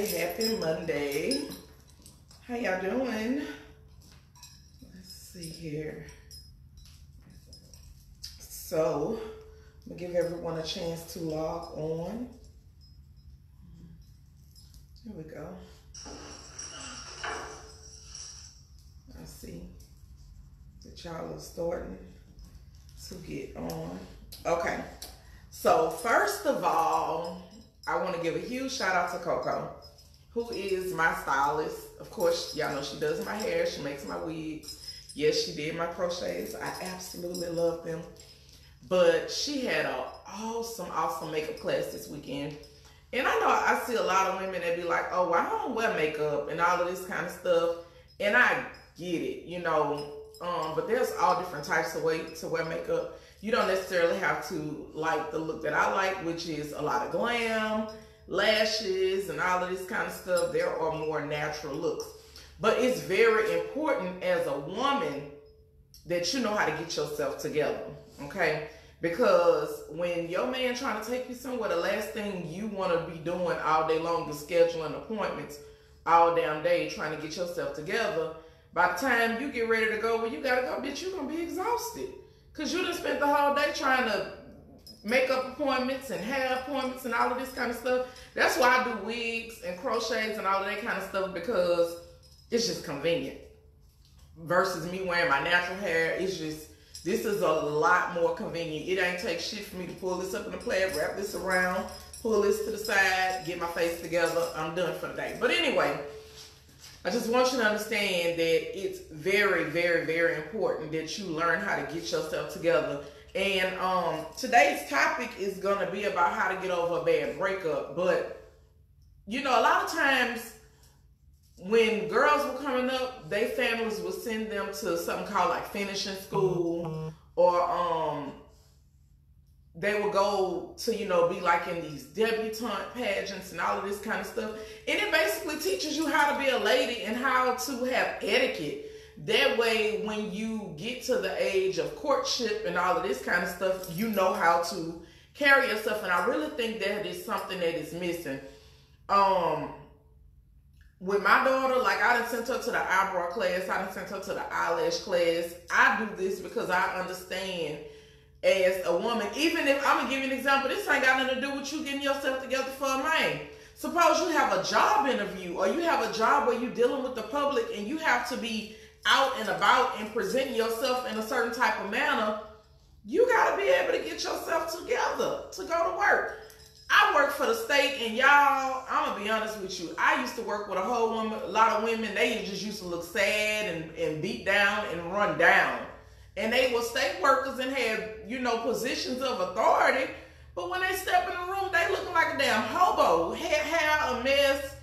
Monday. Happy Monday. How y'all doing? Let's see here. So, I'm gonna give everyone a chance to log on. Here we go. I see that y'all are starting to get on. Okay. So first of all, I want to give a huge shout out to Coco, who is my stylist. Of course, y'all know she does my hair. She makes my wigs. Yes, she did my crochets. I absolutely love them. But she had an awesome, awesome makeup class this weekend. And I know I see a lot of women that be like, oh, well, I don't wear makeup and all of this kind of stuff. And I get it, you know. Um, but there's all different types of ways to wear makeup you don't necessarily have to like the look that I like, which is a lot of glam, lashes, and all of this kind of stuff. There are more natural looks. But it's very important as a woman that you know how to get yourself together, okay? Because when your man trying to take you somewhere, the last thing you want to be doing all day long is scheduling appointments all damn day trying to get yourself together. By the time you get ready to go, well, you gotta go, bitch, you're gonna be exhausted. Cause you just spent the whole day trying to make up appointments and hair appointments and all of this kind of stuff. That's why I do wigs and crochets and all of that kind of stuff because it's just convenient. Versus me wearing my natural hair, it's just this is a lot more convenient. It ain't take shit for me to pull this up in the plate, wrap this around, pull this to the side, get my face together. I'm done for the day. But anyway, I just want you to understand that it's very, very, very important that you learn how to get yourself together. And um, today's topic is going to be about how to get over a bad breakup. But, you know, a lot of times when girls were coming up, their families would send them to something called like finishing school or um, they would go to, you know, be like in these debutante pageants and all of this kind of stuff. And it basically teaches you how to be a lady and how to have etiquette. That way, when you get to the age of courtship and all of this kind of stuff, you know how to carry yourself. And I really think that is something that is missing. Um, with my daughter, like I didn't send her to the eyebrow class, I didn't send her to the eyelash class. I do this because I understand as a woman, even if I'm gonna give you an example, this ain't got nothing to do with you getting yourself together for a man. Suppose you have a job interview or you have a job where you're dealing with the public and you have to be out and about and presenting yourself in a certain type of manner. You gotta be able to get yourself together to go to work. I work for the state, and y'all, I'm gonna be honest with you. I used to work with a whole woman, a lot of women. They just used to look sad and, and beat down and run down and they were state workers and had, you know, positions of authority. But when they step in the room, they looking like a damn hobo, hair, hair a mess,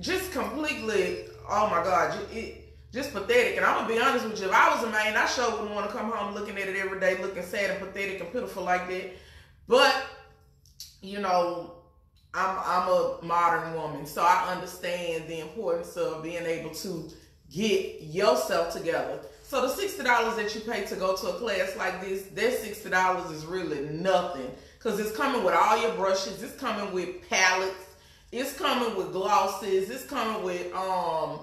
just completely. Oh my God, it, just pathetic. And I'm gonna be honest with you, if I was a man, I sure wouldn't want to come home looking at it every day, looking sad and pathetic and pitiful like that. But you know, I'm I'm a modern woman, so I understand the importance of being able to get yourself together. So the sixty dollars that you pay to go to a class like this, that sixty dollars is really nothing because it's coming with all your brushes. It's coming with palettes. It's coming with glosses. It's coming with um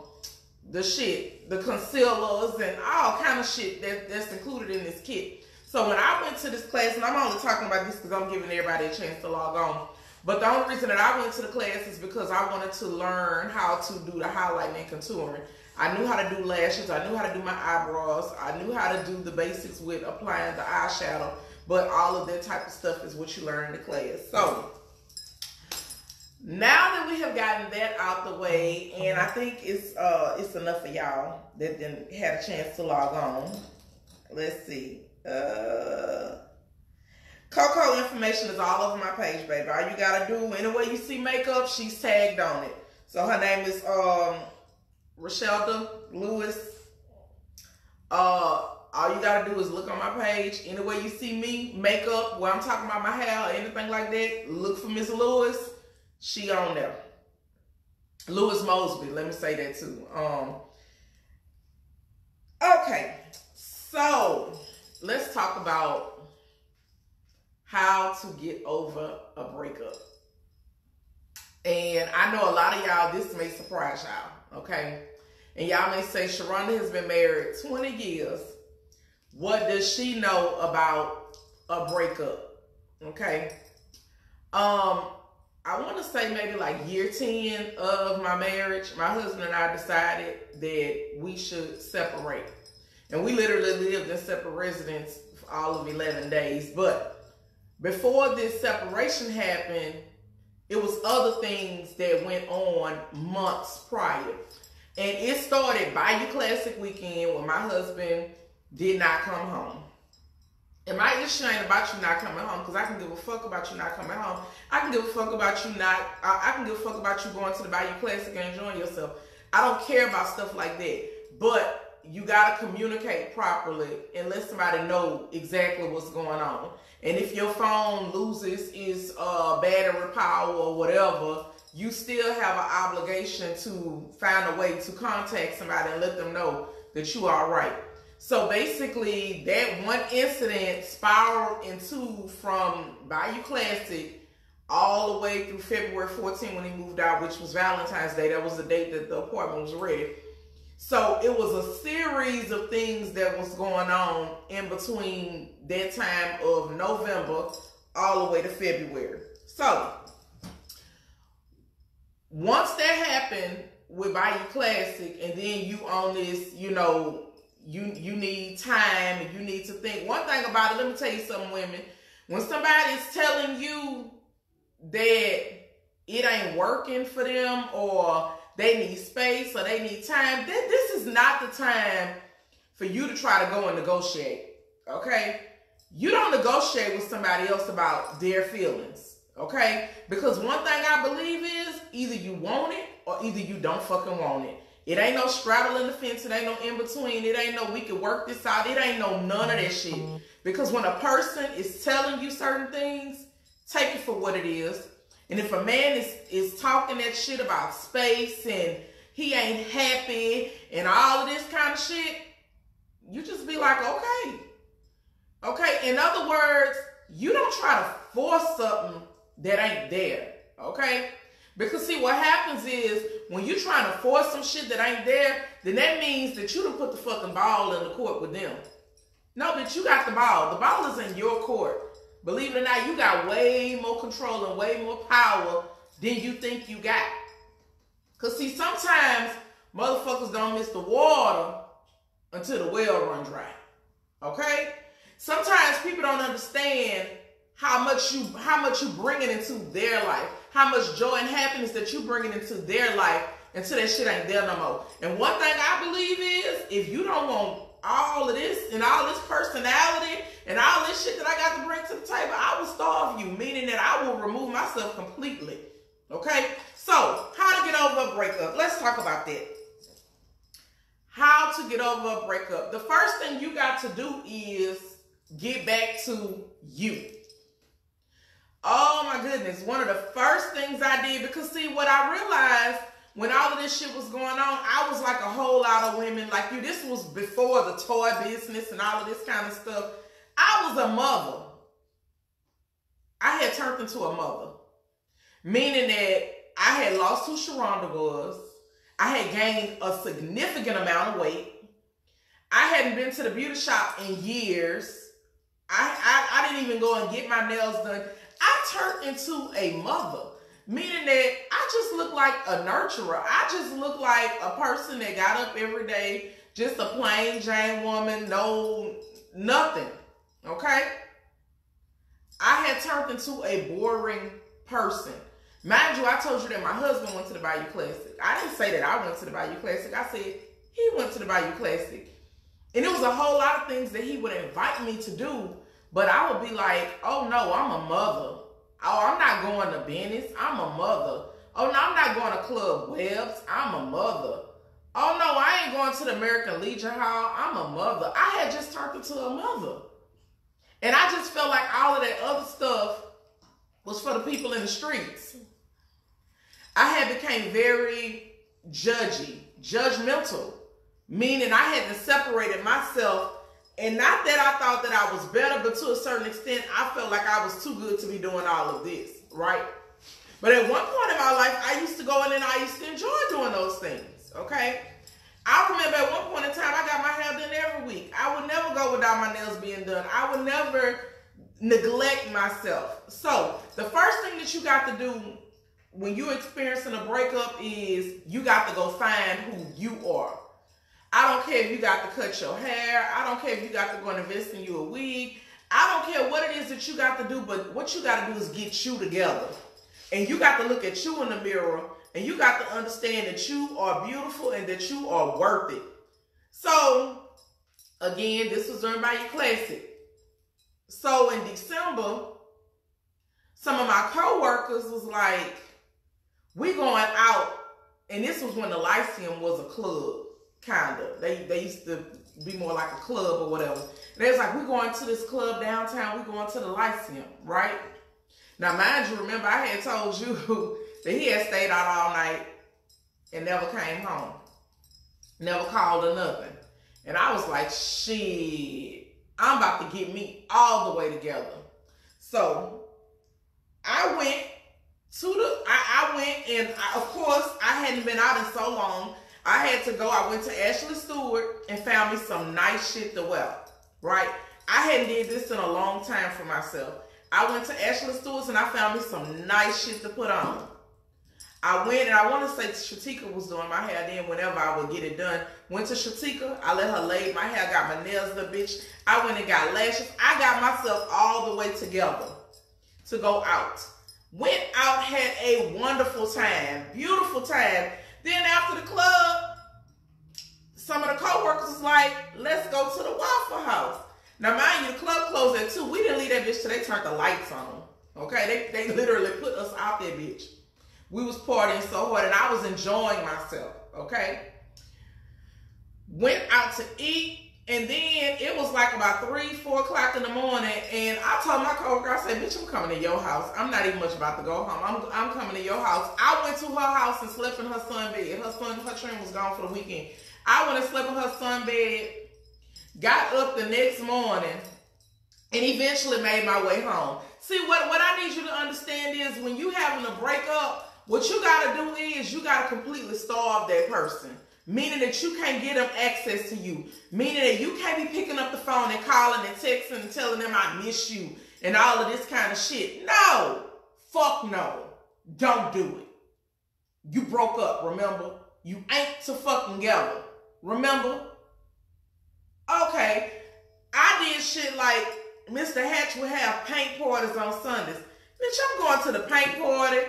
the shit, the concealers, and all kind of shit that, that's included in this kit. So when I went to this class, and I'm only talking about this because I'm giving everybody a chance to log on. But the only reason that I went to the class is because I wanted to learn how to do the highlighting and contouring. I knew how to do lashes. I knew how to do my eyebrows. I knew how to do the basics with applying the eyeshadow. But all of that type of stuff is what you learn in the class. So now that we have gotten that out the way, and I think it's uh it's enough for y'all that then had a chance to log on. Let's see. Uh Coco information is all over my page, baby. All you gotta do, anywhere you see makeup, she's tagged on it. So her name is um Lewis. Uh, all you gotta do is look on my page. Anywhere you see me, makeup, where I'm talking about my hair anything like that, look for Miss Lewis. She on there. Lewis Mosby, let me say that too. Um, okay, so let's talk about how to get over a breakup. And I know a lot of y'all, this may surprise y'all, okay? And y'all may say, Sharonda has been married 20 years. What does she know about a breakup? Okay. Um, I want to say maybe like year 10 of my marriage, my husband and I decided that we should separate. And we literally lived in separate residence for all of 11 days. But before this separation happened, it was other things that went on months prior. And it started Bayou Classic weekend when my husband did not come home. And my issue ain't about you not coming home because I can give a fuck about you not coming home. I can give a fuck about you not, I, can give a fuck about you going to the Bayou Classic and enjoying yourself. I don't care about stuff like that. But you got to communicate properly and let somebody know exactly what's going on. And if your phone loses its uh, battery power or whatever, you still have an obligation to find a way to contact somebody and let them know that you are right. So basically, that one incident spiraled into from Bayou Classic all the way through February 14 when he moved out, which was Valentine's Day. That was the date that the apartment was ready. So it was a series of things that was going on in between that time of November all the way to February. So once that happened with Bayou Classic, and then you on this, you know, you you need time and you need to think. One thing about it, let me tell you something, women. When somebody is telling you that it ain't working for them or they need space or they need time, then this is not the time for you to try to go and negotiate. Okay? You don't negotiate with somebody else about their feelings. Okay? Because one thing I believe is either you want it or either you don't fucking want it. It ain't no straddling the fence. It ain't no in between. It ain't no we can work this out. It ain't no none of that shit. Because when a person is telling you certain things, take it for what it is. And if a man is is talking that shit about space and he ain't happy and all of this kind of shit, you just be like, okay. Okay. In other words, you don't try to force something that ain't there. Okay. Because see, what happens is when you're trying to force some shit that ain't there, then that means that you don't put the fucking ball in the court with them. No, but you got the ball. The ball is in your court. Believe it or not, you got way more control and way more power than you think you got. Cause see, sometimes motherfuckers don't miss the water until the well run dry. Okay? Sometimes people don't understand how much you how much you bringing into their life how much joy and happiness that you're bringing into their life until that shit ain't there no more. And one thing I believe is if you don't want all of this and all this personality and all this shit that I got to bring to the table, I will starve you, meaning that I will remove myself completely. Okay? So, how to get over a breakup. Let's talk about that. How to get over a breakup. The first thing you got to do is get back to you. Oh my goodness. One of the first things I did, because see, what I realized when all of this shit was going on, I was like a whole lot of women like you. This was before the toy business and all of this kind of stuff. I was a mother. I had turned into a mother, meaning that I had lost who Sharonda was. I had gained a significant amount of weight. I hadn't been to the beauty shop in years. I, I, I didn't even go and get my nails done. I turned into a mother, meaning that I just look like a nurturer. I just look like a person that got up every day, just a plain Jane woman, no nothing. Okay? I had turned into a boring person. Mind you, I told you that my husband went to the Bayou Classic. I didn't say that I went to the Bayou Classic. I said he went to the Bayou Classic. And it was a whole lot of things that he would invite me to do but I would be like, oh no, I'm a mother. Oh, I'm not going to Benny's. I'm a mother. Oh no, I'm not going to Club Webs. I'm a mother. Oh no, I ain't going to the American Legion Hall. I'm a mother. I had just turned into a mother. And I just felt like all of that other stuff was for the people in the streets. I had became very judgy, judgmental, meaning I had to separate myself and not that I thought that I was better, but to a certain extent, I felt like I was too good to be doing all of this, right? But at one point in my life, I used to go in and I used to enjoy doing those things. Okay. I remember at one point in time, I got my hair done every week. I would never go without my nails being done. I would never neglect myself. So the first thing that you got to do when you're experiencing a breakup is you got to go find who you are. I don't care if you got to cut your hair. I don't care if you got to go and invest in you a wig. I don't care what it is that you got to do, but what you got to do is get you together. And you got to look at you in the mirror and you got to understand that you are beautiful and that you are worth it. So, again, this was during Bayou Classic. So in December, some of my co-workers was like, we going out. And this was when the Lyceum was a club, kind of. They, they used to be more like a club or whatever. And they was like, we're going to this club downtown. We're going to the Lyceum, right? Now, mind you, remember I had told you that he had stayed out all night and never came home. Never called or nothing. And I was like, shit, I'm about to get me all the way together. So I went to the, I, I went and I, of course I hadn't been out in so long. I had to go. I went to Ashley Stewart and found me some nice shit to wear. Right? I hadn't did this in a long time for myself. I went to Ashley Stewart's and I found me some nice shit to put on. I went and I want to say Shatika was doing my hair then whenever I would get it done. Went to Shatika. I let her lay my hair, got my nails the bitch. I went and got lashes. I got myself all the way together to go out. Went out, had a wonderful time, beautiful time. Then after the club, some of the co-workers was like, let's go to the Waffle House. Now, mind you, the club closed at 2. We didn't leave that bitch till they turned the lights on. Okay? They, they literally put us out there, bitch. We was partying so hard and I was enjoying myself, okay? Went out to eat and then it was like about three, four o'clock in the morning, and I told my coworker, I said, "Bitch, I'm coming to your house. I'm not even much about to go home. I'm, I'm coming to your house." I went to her house and slept in her son bed. Her son, her train was gone for the weekend. I went and slept in her son bed. Got up the next morning, and eventually made my way home. See, what what I need you to understand is when you having a breakup what you got to do is you got to completely starve that person. Meaning that you can't get them access to you. Meaning that you can't be picking up the phone and calling and texting and telling them I miss you and all of this kind of shit. No. Fuck no. Don't do it. You broke up, remember? You ain't to fucking together. Remember? Okay. I did shit like Mr. Hatch would have paint parties on Sundays. Bitch, I'm going to the paint party.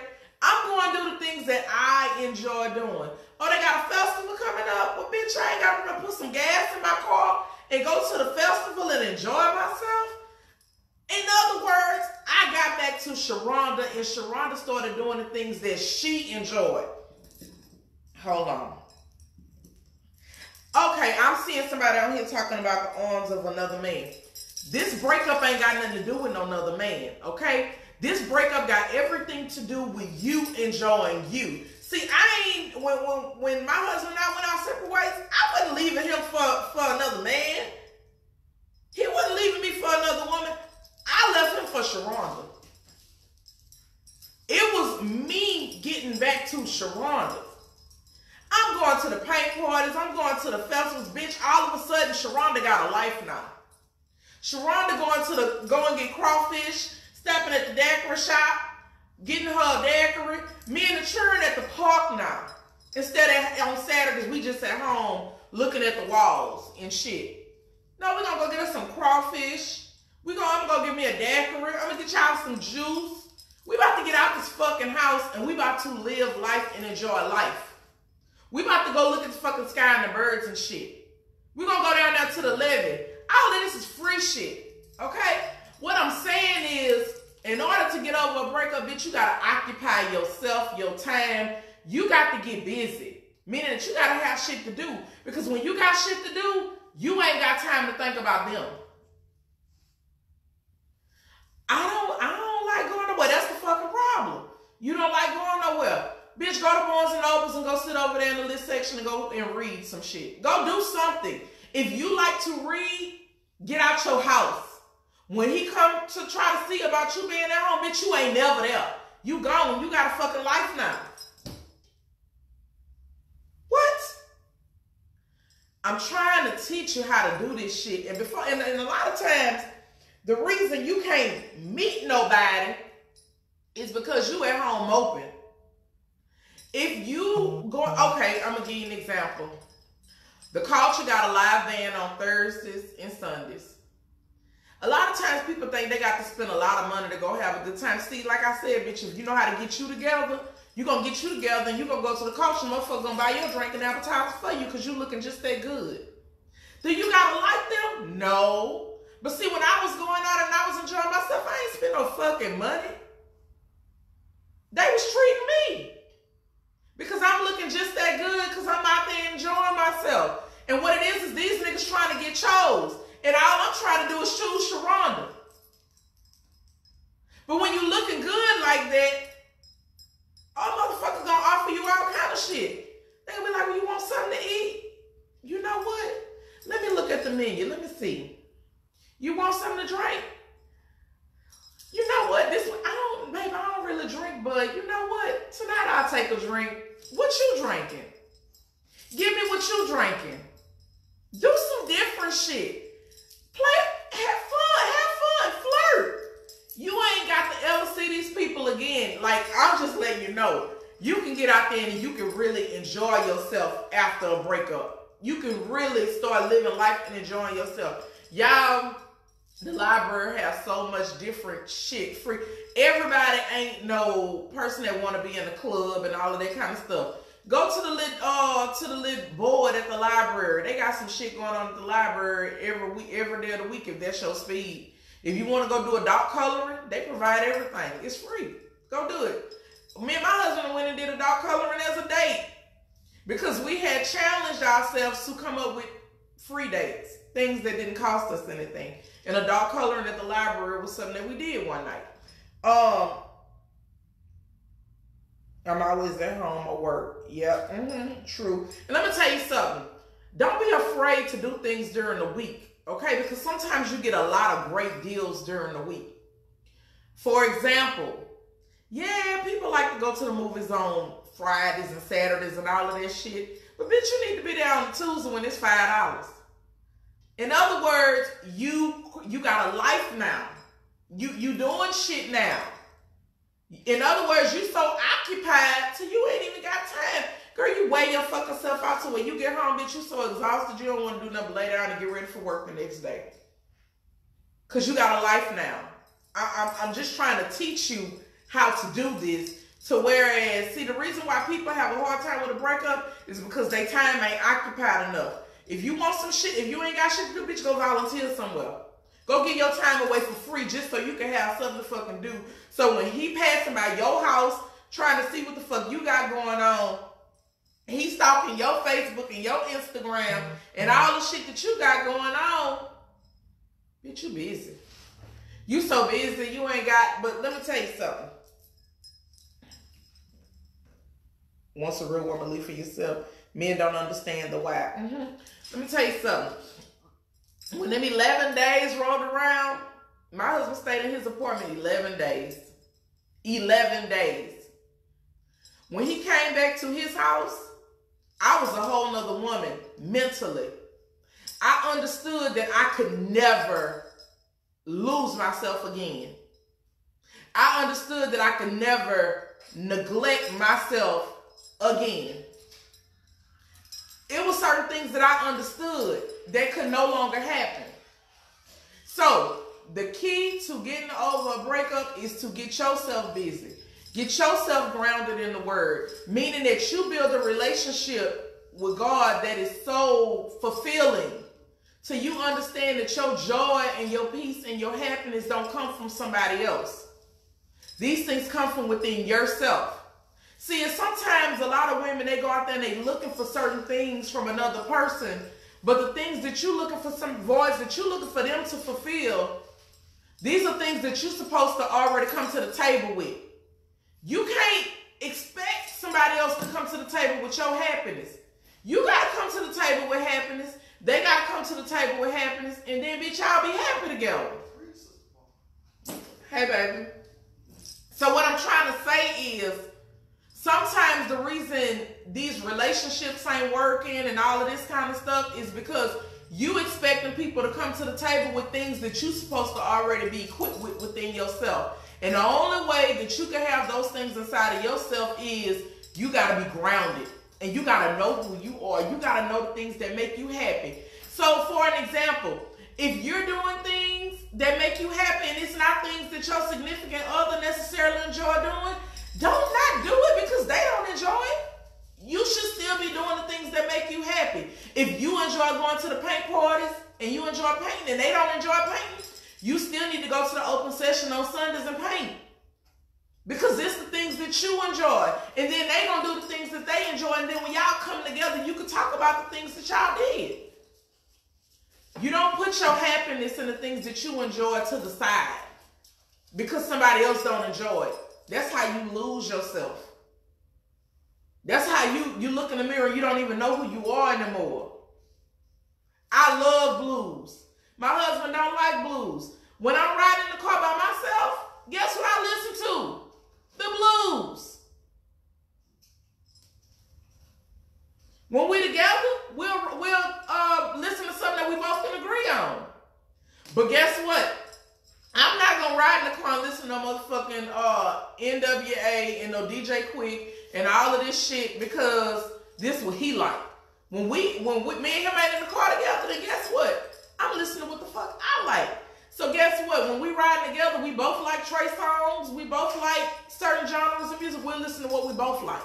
I'm going to do the things that I enjoy doing. Oh, they got a festival coming up. Well, bitch, I ain't got to put some gas in my car and go to the festival and enjoy myself. In other words, I got back to Sharonda and Sharonda started doing the things that she enjoyed. Hold on. Okay, I'm seeing somebody out here talking about the arms of another man. This breakup ain't got nothing to do with no another man, okay? This breakup got everything to do with you enjoying you. See, I ain't when when when my husband and I went our separate ways, I wasn't leaving him for for another man. He wasn't leaving me for another woman. I left him for Sharonda. It was me getting back to Sharonda. I'm going to the paint parties. I'm going to the festivals, bitch. All of a sudden, Sharonda got a life now. Sharonda going to the go and get crawfish stopping at the daiquiri shop, getting her a daiquiri. Me and the children at the park now. Instead of on Saturdays, we just at home looking at the walls and shit. No, we're gonna go get us some crawfish. We gonna, I'm gonna go get me a daiquiri. I'm gonna get y'all some juice. We about to get out this fucking house and we about to live life and enjoy life. We about to go look at the fucking sky and the birds and shit. we gonna go down there to the levee. All of this is free shit. Okay? What I'm saying is, in order to get over a breakup, bitch, you gotta occupy yourself, your time. You got to get busy. Meaning that you gotta have shit to do. Because when you got shit to do, you ain't got time to think about them. I don't I don't like going nowhere. That's the fucking problem. You don't like going nowhere. Bitch, go to Barnes and Nobles and go sit over there in the list section and go and read some shit. Go do something. If you like to read, get out your house. When he come to try to see about you being at home, bitch, you ain't never there. You gone. You got a fucking life now. What? I'm trying to teach you how to do this shit. And before and, and a lot of times, the reason you can't meet nobody is because you at home open. If you go okay, I'm gonna give you an example. The culture got a live band on Thursdays and Sundays. A lot of times people think they got to spend a lot of money to go have a good time. See, like I said, bitch, if you know how to get you together, you're gonna get you together and you gonna go to the culture, motherfucker gonna buy your drink and appetizer for you because you're looking just that good. Do you gotta like them? No. But see, when I was going out and I was enjoying myself, I ain't spend no fucking money. They was treating me. Because I'm looking just that good because I'm out there enjoying myself. And what it is is these niggas trying to get chose. And all I'm trying to do is choose Sharonda. But when you looking good like that, all motherfuckers gonna offer you all kind of shit. They gonna be like, well, you want something to eat? You know what? Let me look at the menu. Let me see. You want something to drink? You know what? This I don't, babe. I don't really drink, but you know what? Tonight I'll take a drink. What you drinking? Give me what you drinking. Do some different shit. Play, have fun, have fun, flirt. You ain't got to ever see these people again. Like, I'm just letting you know. You can get out there and you can really enjoy yourself after a breakup. You can really start living life and enjoying yourself. Y'all, the library has so much different shit free. Everybody ain't no person that want to be in the club and all of that kind of stuff. Go to the lit uh to the lit board at the library. They got some shit going on at the library every week, every day of the week if that's your speed. If you want to go do a dot coloring, they provide everything. It's free. Go do it. Me and my husband went and did a dot coloring as a date because we had challenged ourselves to come up with free dates, things that didn't cost us anything. And a dot coloring at the library was something that we did one night. Um, I'm always at home or work. Yep, mm-hmm, true. And let me tell you something. Don't be afraid to do things during the week, okay? Because sometimes you get a lot of great deals during the week. For example, yeah, people like to go to the movies on Fridays and Saturdays and all of that shit. But bitch, you need to be there on Tuesday when it's five dollars. In other words, you you got a life now. You you doing shit now. In other words, you so occupied till you ain't even got time. Girl, you weigh your fucking self out to when you get home, bitch, you so exhausted you don't want to do nothing but lay down and get ready for work the next day. Cause you got a life now. I, I'm, I'm just trying to teach you how to do this. So whereas, see, the reason why people have a hard time with a breakup is because their time ain't occupied enough. If you want some shit, if you ain't got shit to do, bitch, go volunteer somewhere. Go get your time away for free just so you can have something to fucking do. So when he passing by your house trying to see what the fuck you got going on, he's stalking your Facebook and your Instagram and all the shit that you got going on. Bitch, you busy. You so busy, you ain't got, but let me tell you something. Once a real woman leave for yourself, men don't understand the why. Mm-hmm. Let me tell you something. When them 11 days rolled around, my husband stayed in his apartment 11 days. 11 days. When he came back to his house, I was a whole nother woman mentally. I understood that I could never lose myself again. I understood that I could never neglect myself again. It was certain things that I understood that could no longer happen. So, the key to getting over a breakup is to get yourself busy. Get yourself grounded in the word, meaning that you build a relationship with God that is so fulfilling. So you understand that your joy and your peace and your happiness don't come from somebody else. These things come from within yourself. See, and sometimes a lot of women they go out there and they looking for certain things from another person, but the things that you're looking for some voids that you're looking for them to fulfill, these are things that you're supposed to already come to the table with. You can't expect somebody else to come to the table with your happiness. You gotta come to the table with happiness. They gotta come to the table with happiness, and then bitch, y'all be happy together. Hey, baby. So what I'm trying to say is sometimes the reason these relationships ain't working and all of this kind of stuff is because you expecting people to come to the table with things that you're supposed to already be equipped with within yourself. And the only way that you can have those things inside of yourself is you got to be grounded and you got to know who you are. You got to know the things that make you happy. So, for an example, if you're doing things that make you happy and it's not things that your significant other necessarily enjoy doing, don't not do it because they don't enjoy it. You should still be doing the things that make you happy. If you enjoy going to the paint parties and you enjoy painting and they don't enjoy painting, you still need to go to the open session on Sundays and paint. Because it's the things that you enjoy. And then they gonna do the things that they enjoy. And then when y'all come together, you can talk about the things that y'all did. You don't put your happiness in the things that you enjoy to the side because somebody else don't enjoy it. That's how you lose yourself. That's how you you look in the mirror, you don't even know who you are anymore. I love blues. My husband don't like blues. When I'm riding in the car by myself, guess what I listen to? The blues. When we together, we'll we'll uh, listen to something that we both can agree on. But guess what? I'm not gonna ride in the car and listen to no motherfucking uh, NWA and no DJ Quik and all of this shit because this what he like. When we when we, me and him ain't in the car together, then guess what? I'm listening to what the fuck I like. So guess what? When we ride together, we both like Trey Songz. We both like certain genres of music. We'll listen to what we both like.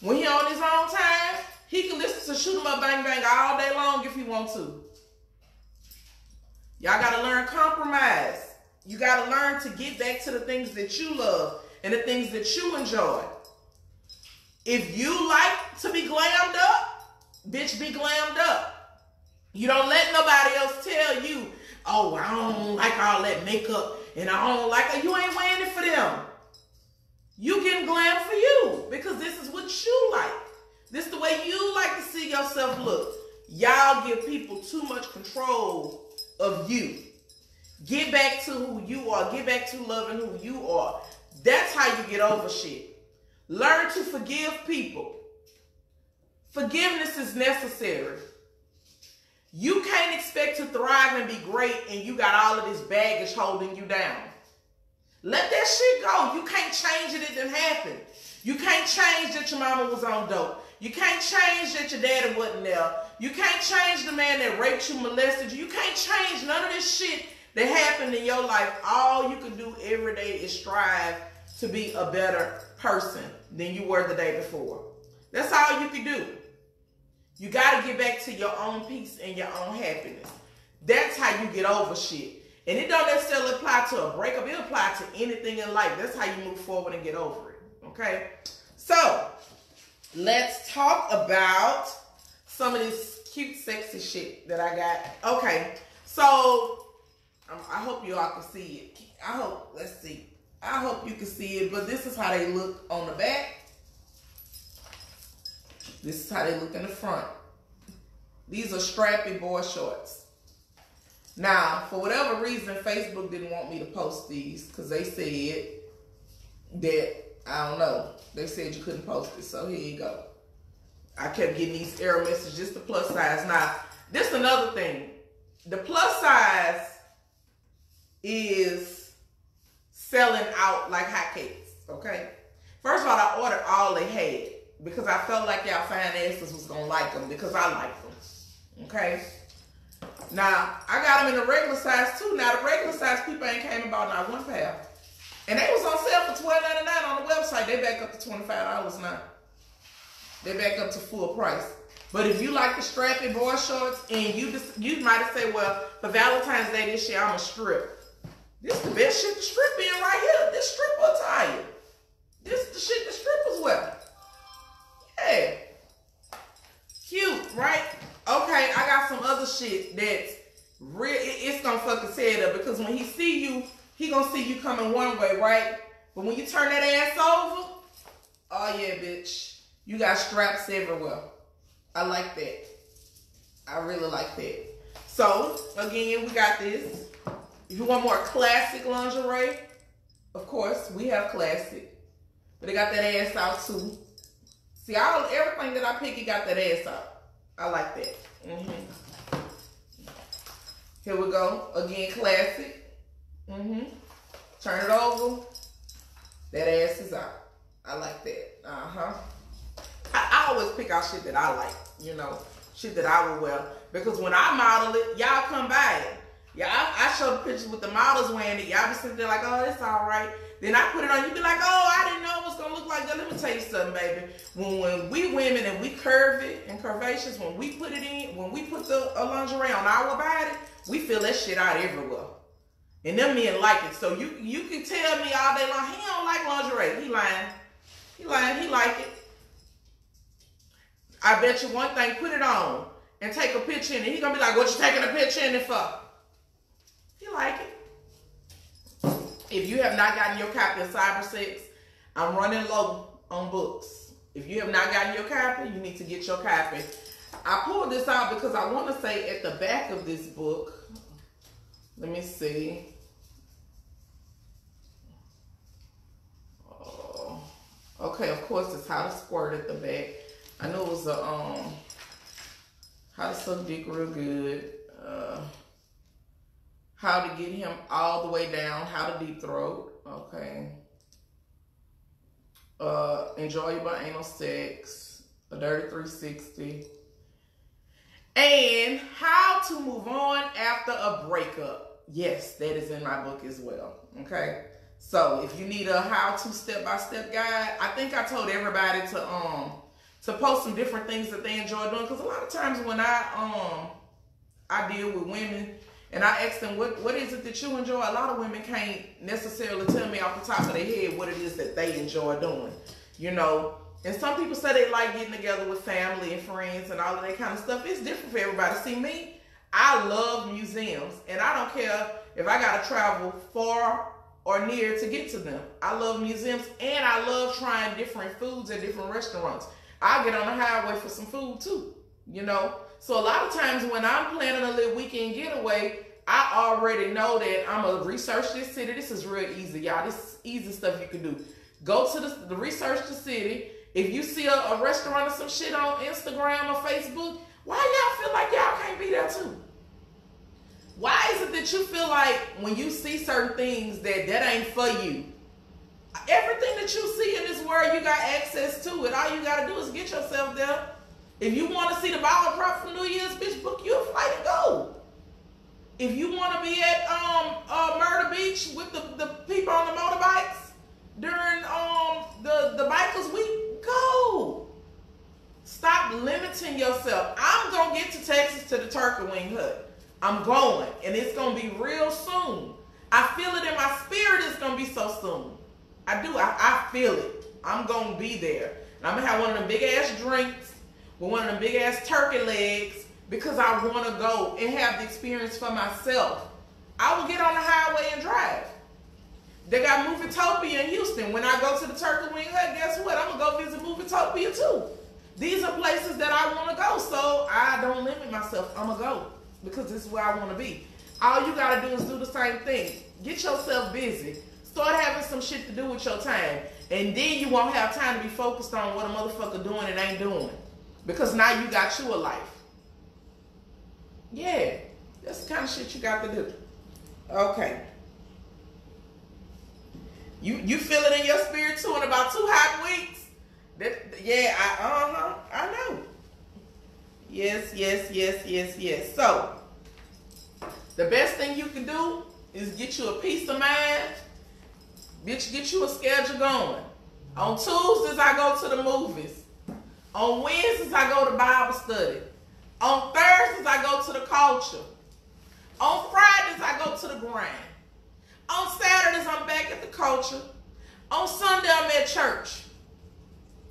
When he on his own time, he can listen to Shoot 'em Up Bang Bang all day long if he want to. Y'all gotta learn compromise. You gotta learn to get back to the things that you love and the things that you enjoy. If you like to be glammed up, bitch, be glammed up. You don't let nobody else tell you, oh, I don't like all that makeup and I don't like it. You ain't wearing it for them. You getting glam for you because this is what you like. This is the way you like to see yourself look. Y'all give people too much control of you. Get back to who you are. Get back to loving who you are. That's how you get over shit. Learn to forgive people. Forgiveness is necessary. You can't expect to thrive and be great and you got all of this baggage holding you down. Let that shit go. You can't change it. It didn't happen. You can't change that your mama was on dope. You can't change that your daddy wasn't there. You can't change the man that raped you, molested you. You can't change none of this shit that happened in your life. All you can do every day is strive to be a better person than you were the day before. That's all you can do. You got to get back to your own peace and your own happiness. That's how you get over shit. And it don't necessarily apply to a breakup. It applies to anything in life. That's how you move forward and get over it. Okay? So, let's talk about some of this cute, sexy shit that I got. Okay, so I hope you all can see it. I hope, let's see. I hope you can see it, but this is how they look on the back. This is how they look in the front. These are strappy boy shorts. Now, for whatever reason, Facebook didn't want me to post these because they said that, I don't know, they said you couldn't post it. So here you go. I kept getting these error messages, just the plus size. Now, this is another thing. The plus size is selling out like hotcakes, okay? First of all, I ordered all they had because I felt like y'all fine was gonna like them because I like them, okay? Now, I got them in the regular size too. Now, the regular size people ain't came about not one pair. And they was on sale for twelve ninety nine on the website. They back up to $25 now. They back up to full price. But if you like the strappy boy shorts and you just you might say, well, for Valentine's Day this year I'm a strip. This the best shit to strip in right here. This stripper attire. This the shit the strippers wear. Yeah. Cute, right? Okay, I got some other shit that's real. It's gonna fuck fucking set up because when he see you, he gonna see you coming one way, right? But when you turn that ass over, oh yeah, bitch, you got straps everywhere. I like that. I really like that. So again, we got this. If you want more classic lingerie, of course, we have classic. But it got that ass out too. See, all everything that I pick, it got that ass out. I like that. Mm-hmm. Here we go. Again, classic. Mm-hmm. Turn it over. That ass is out. I like that. Uh-huh. I, I always pick out shit that I like, you know, shit that I would wear. Because when I model it, y'all come by it. Yeah, I, I show the pictures with the models wearing it. Y'all be sitting there like, oh, it's all right. Then I put it on, you be like, oh, I didn't know it was gonna look like that. Let me tell you something, baby. When when we women and we curve it and curvaceous, when we put it in, when we put the lingerie on our body, we feel that shit out everywhere. And them men like it. So you you can tell me all day long, he don't like lingerie. He lying. He lying, he like it. I bet you one thing, put it on and take a picture in it. He gonna be like, what you taking a picture in it for? You like it. If you have not gotten your copy of Cyber Sex, I'm running low on books. If you have not gotten your copy, you need to get your copy. I pulled this out because I want to say at the back of this book, let me see. Oh, okay, of course, it's how to squirt at the back. I know it was a um, how to suck dick real good. Uh, how to get him all the way down, how to deep throat, okay. Uh, enjoyable anal sex, a dirty 360. And how to move on after a breakup. Yes, that is in my book as well. Okay. So if you need a how-to step-by-step guide, I think I told everybody to um to post some different things that they enjoy doing. Because a lot of times when I um I deal with women and I asked them, what, what is it that you enjoy? A lot of women can't necessarily tell me off the top of their head what it is that they enjoy doing, you know. And some people say they like getting together with family and friends and all of that kind of stuff. It's different for everybody. See, me, I love museums, and I don't care if I got to travel far or near to get to them. I love museums, and I love trying different foods at different restaurants. I get on the highway for some food too, you know. So a lot of times when I'm planning a little weekend getaway, I already know that I'm gonna research this city. This is real easy, y'all. This is easy stuff you can do. Go to the, the research the city. If you see a, a restaurant or some shit on Instagram or Facebook, why y'all feel like y'all can't be there too? Why is it that you feel like when you see certain things that that ain't for you? Everything that you see in this world, you got access to it. All you gotta do is get yourself there if you want to see the Bible prop from New Year's, bitch, book you a flight and go. If you want to be at um uh, Myrtle Beach with the, the people on the motorbikes during um the, the bikers week, go. Stop limiting yourself. I'm gonna get to Texas to the Turkey Wing Hut. I'm going, and it's gonna be real soon. I feel it in my spirit. It's gonna be so soon. I do. I, I feel it. I'm gonna be there. And I'm gonna have one of them big ass drinks with one of them big ass turkey legs because I want to go and have the experience for myself. I will get on the highway and drive. They got Movietopia in Houston. When I go to the Turkey Wing Hut, guess what? I'm gonna go visit Movietopia too. These are places that I want to go, so I don't limit myself. I'm gonna go because this is where I want to be. All you gotta do is do the same thing. Get yourself busy. Start having some shit to do with your time, and then you won't have time to be focused on what a motherfucker doing and ain't doing. Because now you got you a life. Yeah, that's the kind of shit you got to do. Okay. You you feel it in your spirit too in about two hot weeks. That yeah, I uh-huh. I know. Yes, yes, yes, yes, yes. So the best thing you can do is get you a peace of mind. Bitch, get you a schedule going. On Tuesdays, I go to the movies. On Wednesdays, I go to Bible study. On Thursdays, I go to the culture. On Fridays, I go to the grind. On Saturdays, I'm back at the culture. On Sunday, I'm at church.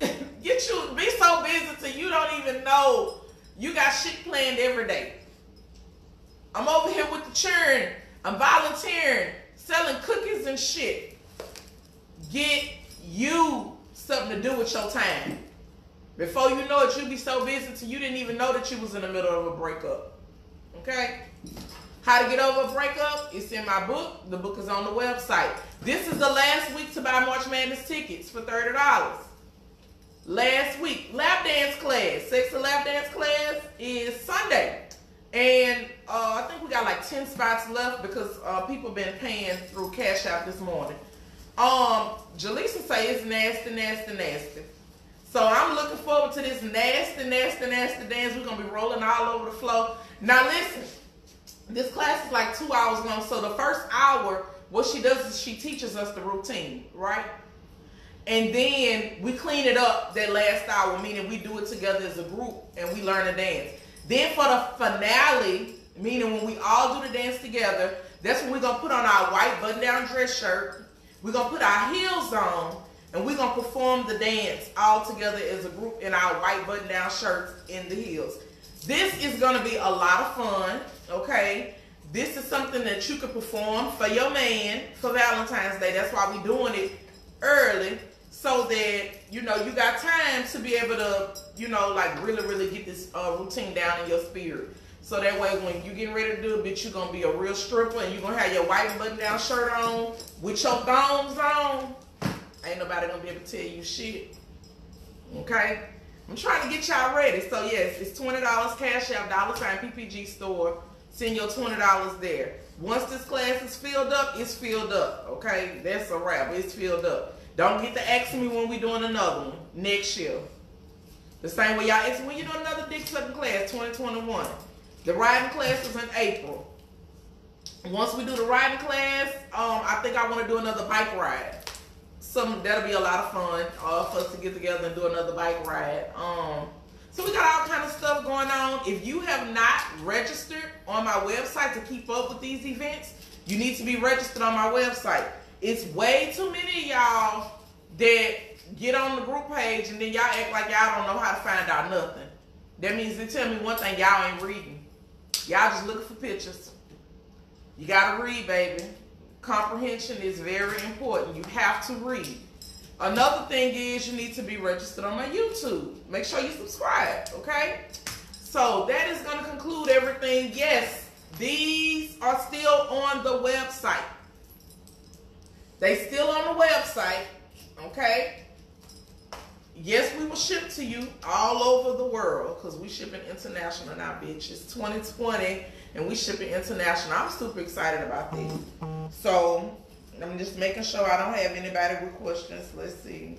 Get you, be so busy till you don't even know you got shit planned every day. I'm over here with the churn. I'm volunteering, selling cookies and shit. Get you something to do with your time. Before you know it, you'll be so busy till you didn't even know that you was in the middle of a breakup. Okay? How to get over a breakup? It's in my book. The book is on the website. This is the last week to buy March Madness tickets for $30. Last week, lap dance class, sex and lap dance class is Sunday. And uh, I think we got like 10 spots left because uh, people been paying through Cash App this morning. Um, Jaleesa say it's nasty, nasty, nasty. So I'm looking forward to this nasty, nasty, nasty dance. We're gonna be rolling all over the floor. Now listen, this class is like two hours long. So the first hour, what she does is she teaches us the routine, right? And then we clean it up that last hour, meaning we do it together as a group and we learn to dance. Then for the finale, meaning when we all do the dance together, that's when we're gonna put on our white button-down dress shirt. We're gonna put our heels on and we're gonna perform the dance all together as a group in our white button-down shirts in the heels. This is gonna be a lot of fun, okay? This is something that you could perform for your man for Valentine's Day. That's why we're doing it early so that you know you got time to be able to you know like really really get this uh, routine down in your spirit so that way when you getting ready to do it bitch you're gonna be a real stripper and you're gonna have your white button down shirt on with your thongs on ain't nobody gonna be able to tell you shit. Okay? I'm trying to get y'all ready. So yes it's $20 Cash App dollar sign ppg store. Send your $20 there. Once this class is filled up it's filled up. Okay? That's a wrap. It's filled up. Don't get to ask me when we doing another one. Next year. The same way y'all ask when you doing another dick sucking class 2021. The riding class is in April. Once we do the riding class, um, I think I want to do another bike ride. Some that'll be a lot of fun uh, for us to get together and do another bike ride. Um, so we got all kind of stuff going on. If you have not registered on my website to keep up with these events, you need to be registered on my website. It's way too many y'all that get on the group page and then y'all act like y'all don't know how to find out nothing. That means they tell me one thing y'all ain't reading. Y'all just looking for pictures. You gotta read, baby. Comprehension is very important. You have to read. Another thing is you need to be registered on my YouTube. Make sure you subscribe, okay? So that is gonna conclude everything. Yes, these are still on the website. They still on the website, okay? Yes, we will ship to you all over the world because we shipping international now, bitch. It's 2020 and we shipping international. I'm super excited about this. So I'm just making sure I don't have anybody with questions. Let's see.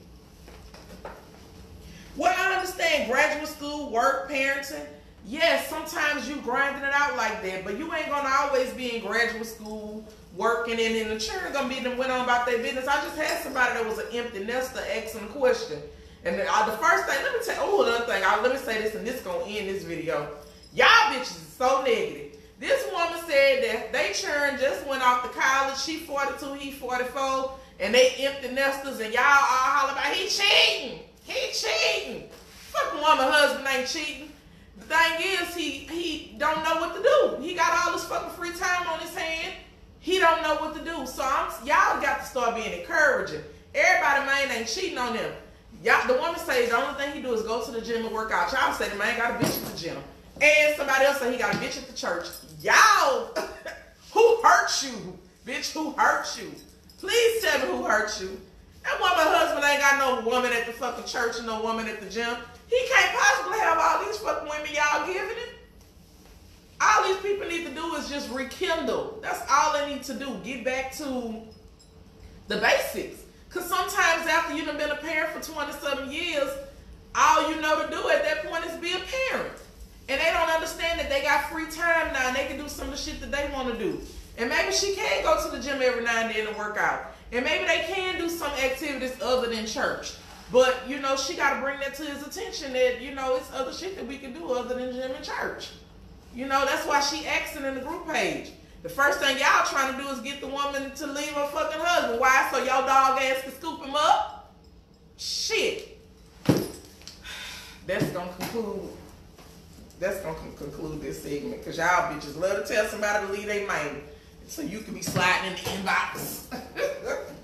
Well, I understand graduate school, work, parenting. Yes, sometimes you grinding it out like that, but you ain't gonna always be in graduate school, working and then the children gonna be them went on about their business. I just had somebody that was an empty nester asking a question. And the, uh, the first thing, let me tell oh another thing, I, let me say this and this is gonna end this video. Y'all bitches is so negative. This woman said that they children just went off to college. She 42, he 44, and they empty nesters, and y'all all holler about he cheating. He cheating. Fucking woman husband ain't cheating. The thing is, he he don't know what to do. He got all this fucking free time on his hand. He don't know what to do. So y'all got to start being encouraging. Everybody man ain't cheating on them. Y'all, the woman say the only thing he do is go to the gym and work out. Y'all say the man got a bitch at the gym. And somebody else say he got a bitch at the church. Y'all, who hurt you? Bitch, who hurt you? Please tell me who hurt you. That woman husband ain't got no woman at the fucking church and no woman at the gym. He can't possibly have all these fucking women y'all giving him. All these people need to do is just rekindle. That's all they need to do. Get back to the basics. Because sometimes after you've been a parent for 27 years, all you know to do at that point is be a parent. And they don't understand that they got free time now and they can do some of the shit that they want to do. And maybe she can go to the gym every now and then and work out. And maybe they can do some activities other than church. But, you know, she got to bring that to his attention that, you know, it's other shit that we can do other than gym and church. You know, that's why she asking in the group page. The first thing y'all trying to do is get the woman to leave her fucking husband. Why? So y'all dog ass can scoop him up? Shit. That's gonna conclude. That's gonna conclude this segment because y'all bitches love to tell somebody to leave their man so you can be sliding in the inbox.